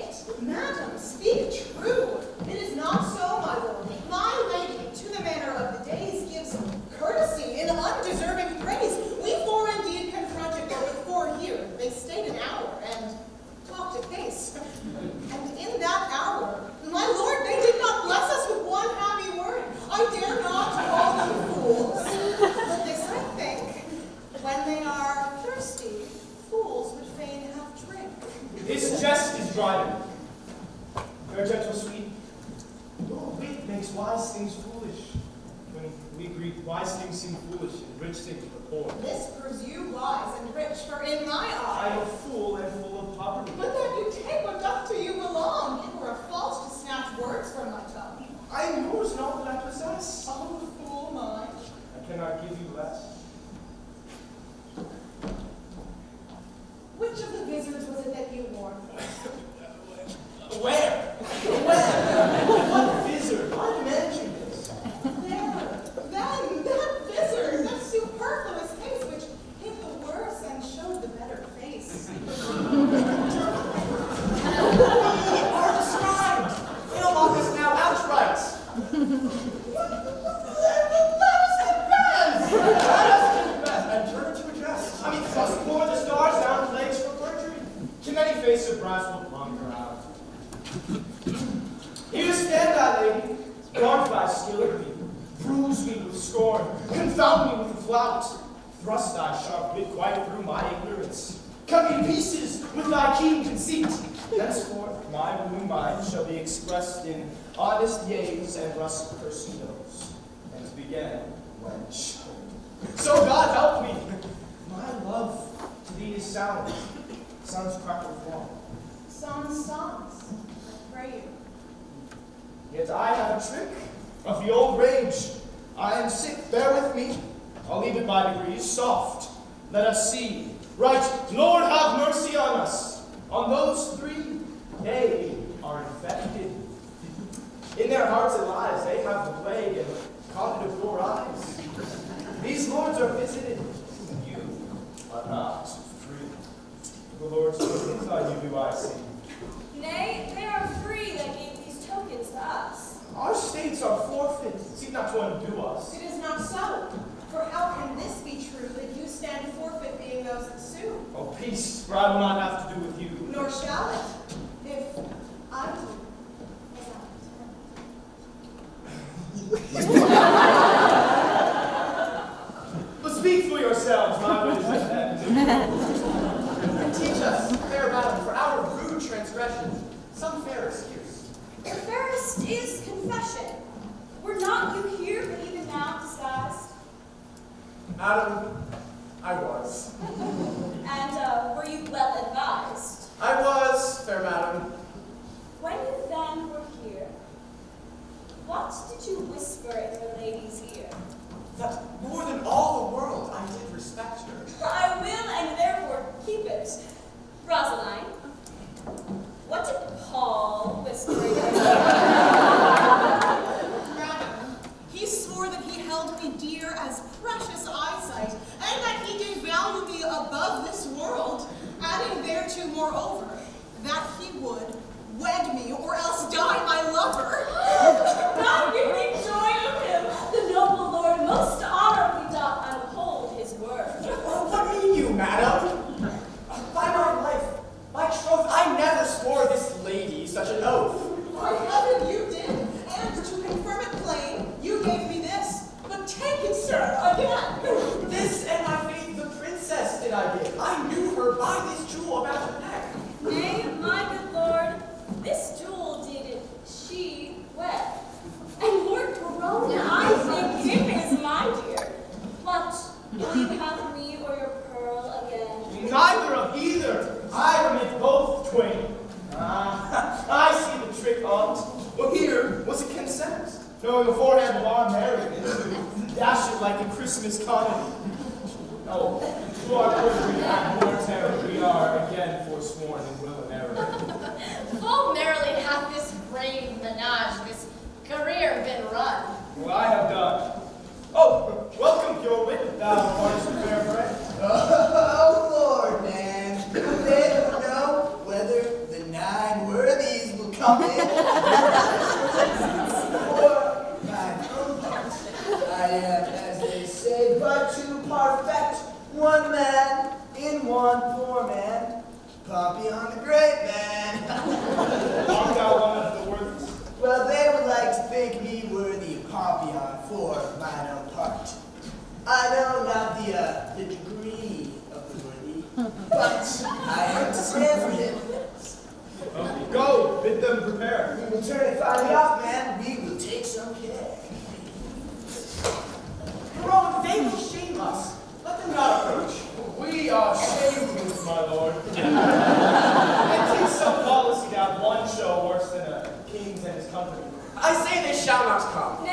Estate. beforehand, while I'm married, *laughs* dash it like a Christmas comedy. No, who are more terror, we are again forsworn in will and error. Full merrily hath this brave menage, this career been run. Well, I have done. Oh, welcome, Gilbert, thou art fair friend. *laughs* Oh, Lord, man, don't know whether the nine worthies will come in. *laughs* Hurry man. We will take some care. Your own will shame us. Let them not approach. We are shameless, my lord. *laughs* it takes some policy to have one show worse than a king's and his company. I say they shall not come.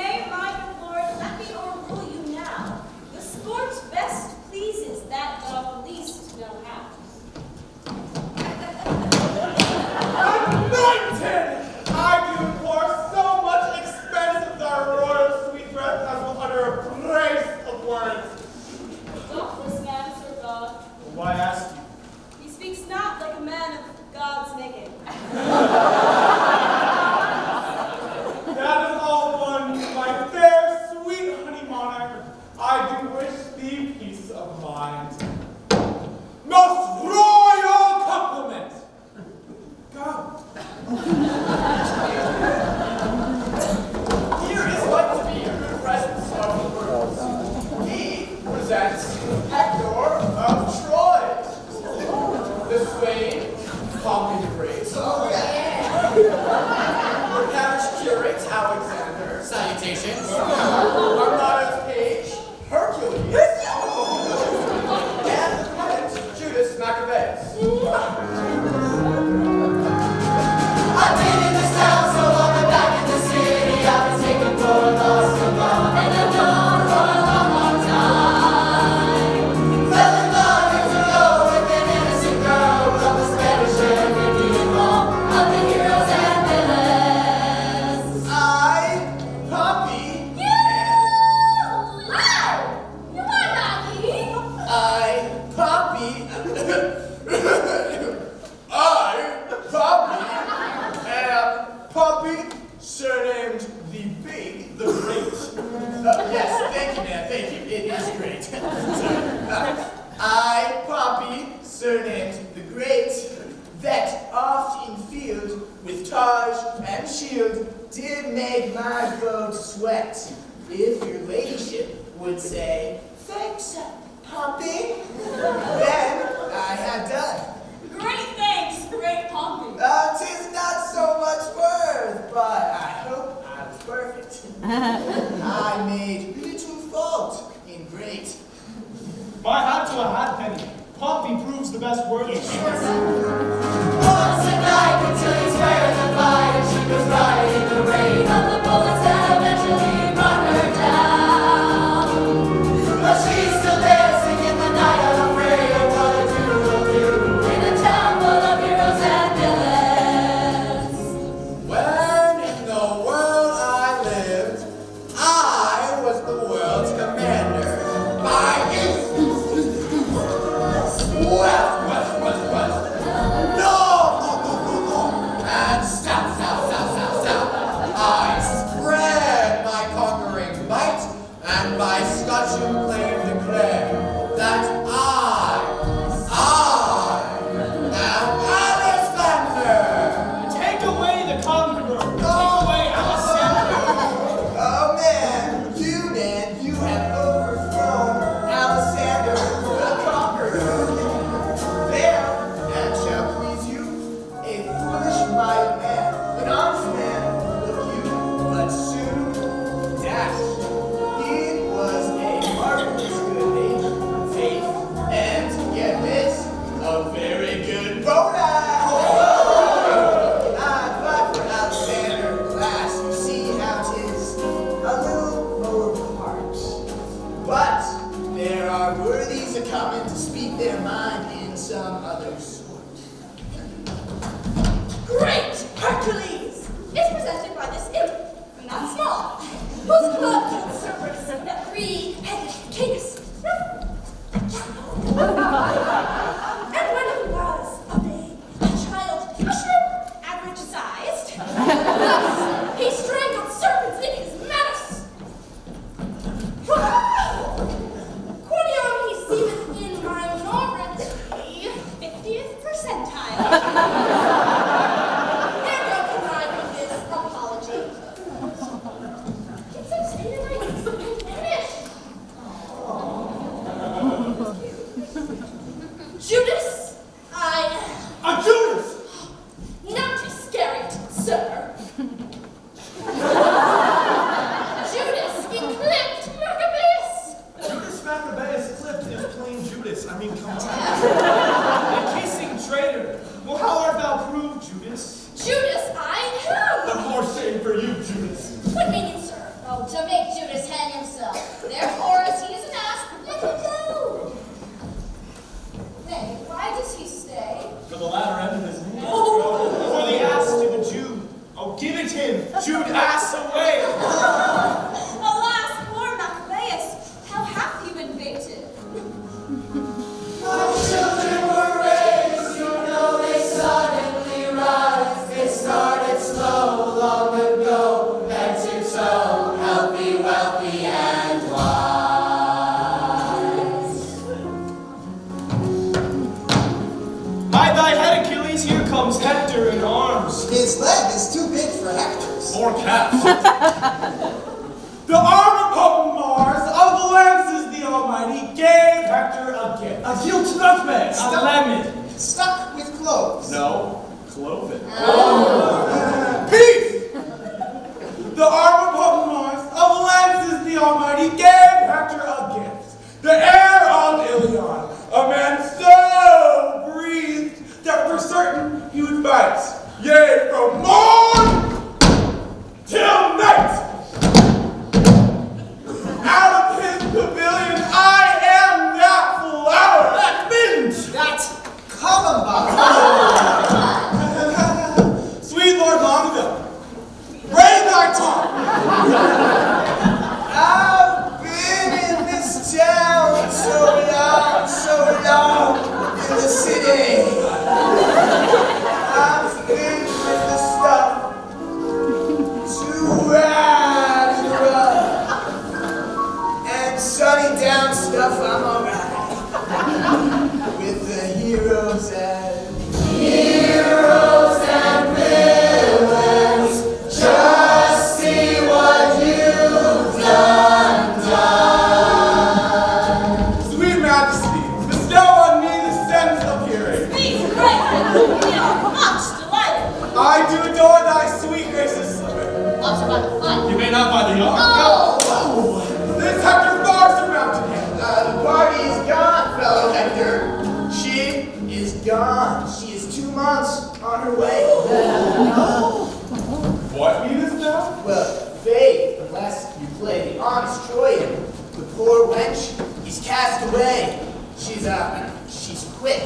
she's uh, she's quick.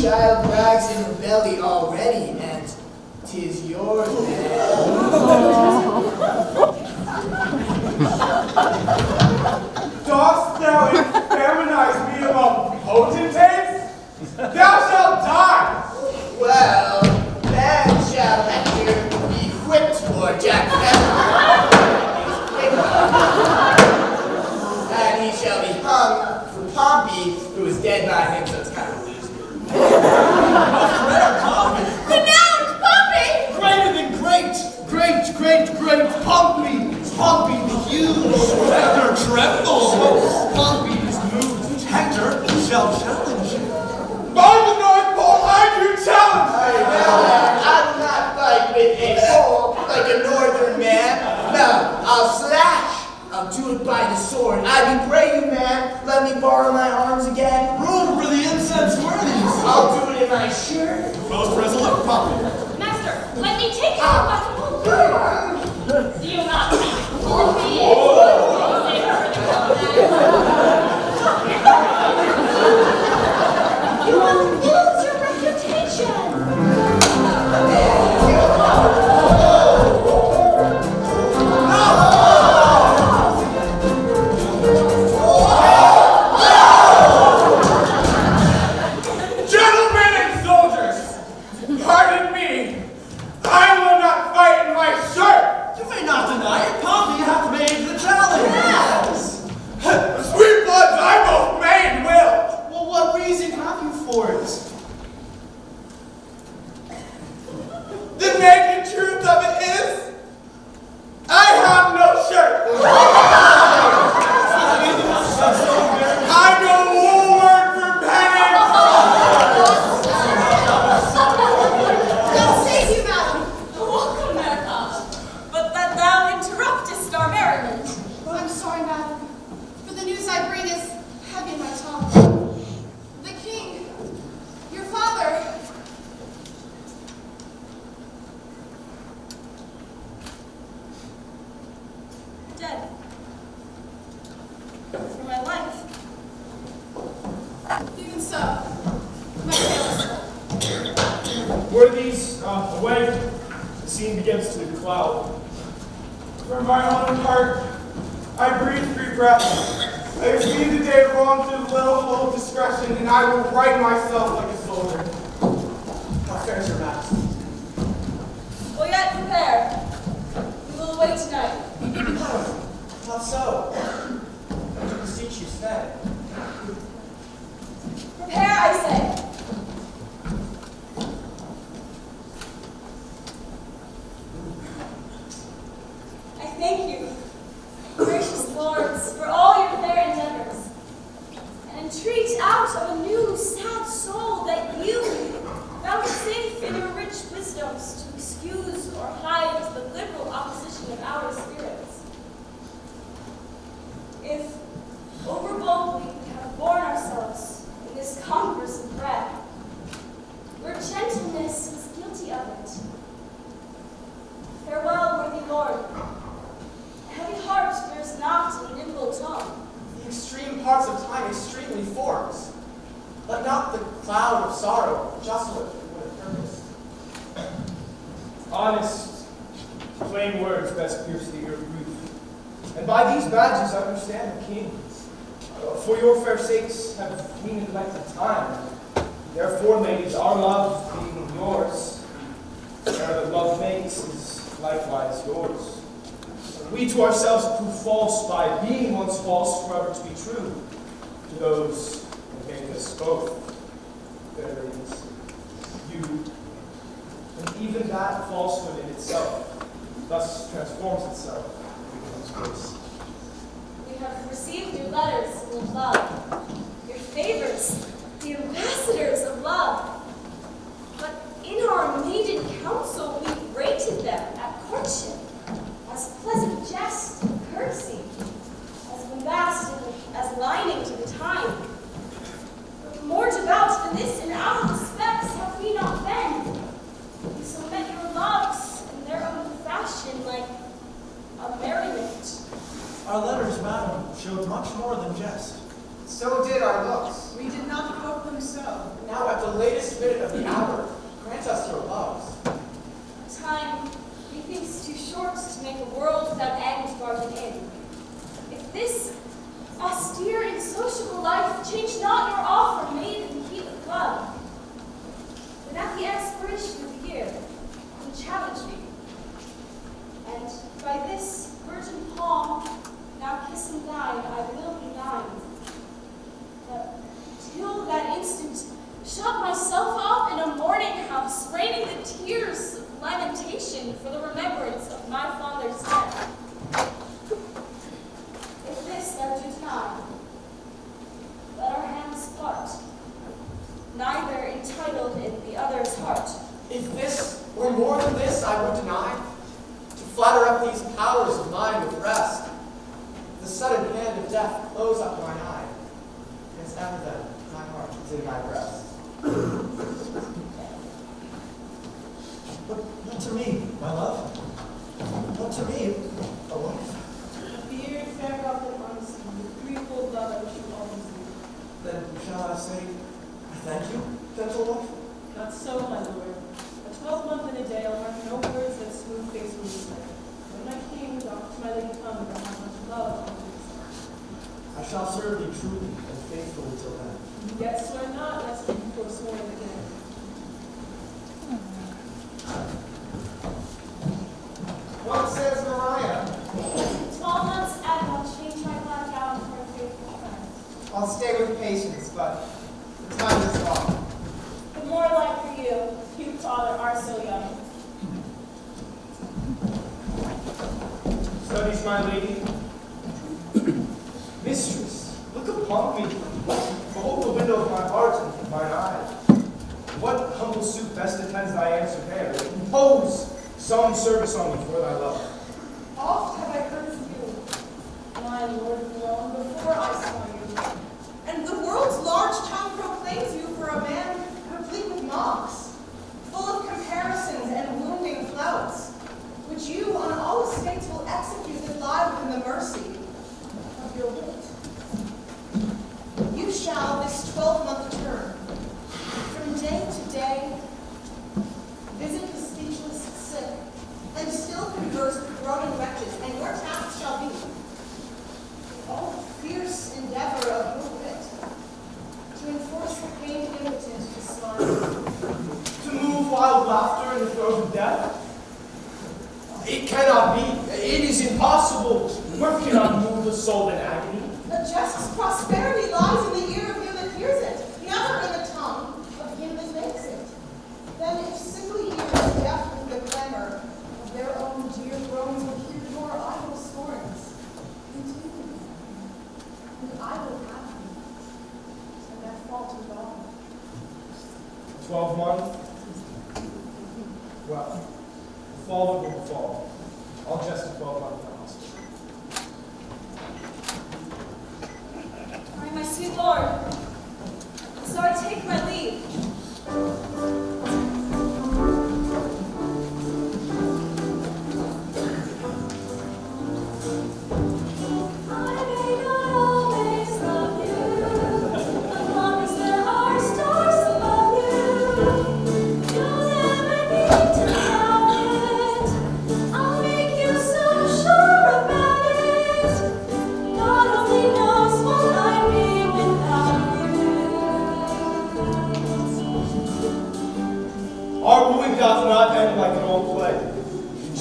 Child brags in her belly already, and tis yours, Dost thou exterminize me among potentates? Thou shalt die! Well, then shall Hector be whipped for Jack dead by him, so it's kind of loser. Greater than great! Great, great, great! Pompey! Pompey the huge! Hector trembles! Pompey is moved. Hector shall challenge you. By the North Pole. I do challenge! you. I'm not fighting with a pole, like a northern man. No, I'll slash I'm it by the sword. I pray you, man, let me borrow my arms again. Room for the incense worthies. I'll do it in my shirt. Most resolute puppet. Master, let me take ah. you. Ah. Do you not. Favors,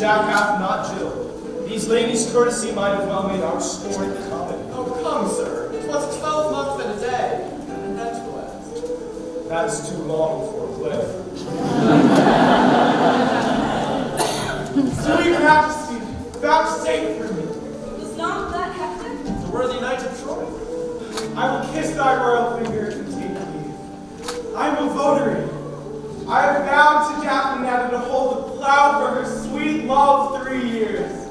not Jill. These ladies' courtesy might have well made our story common. Oh, come, sir. It was twelve months and a day. And that's what. That's too long for a play. Sweet Majesty, vouchsafe for me. Was not that Hector? The worthy knight of Troy. I will kiss thy royal finger and take leave. I am a votary. I have vowed to Daphne to hold the plow for her sweet love three years.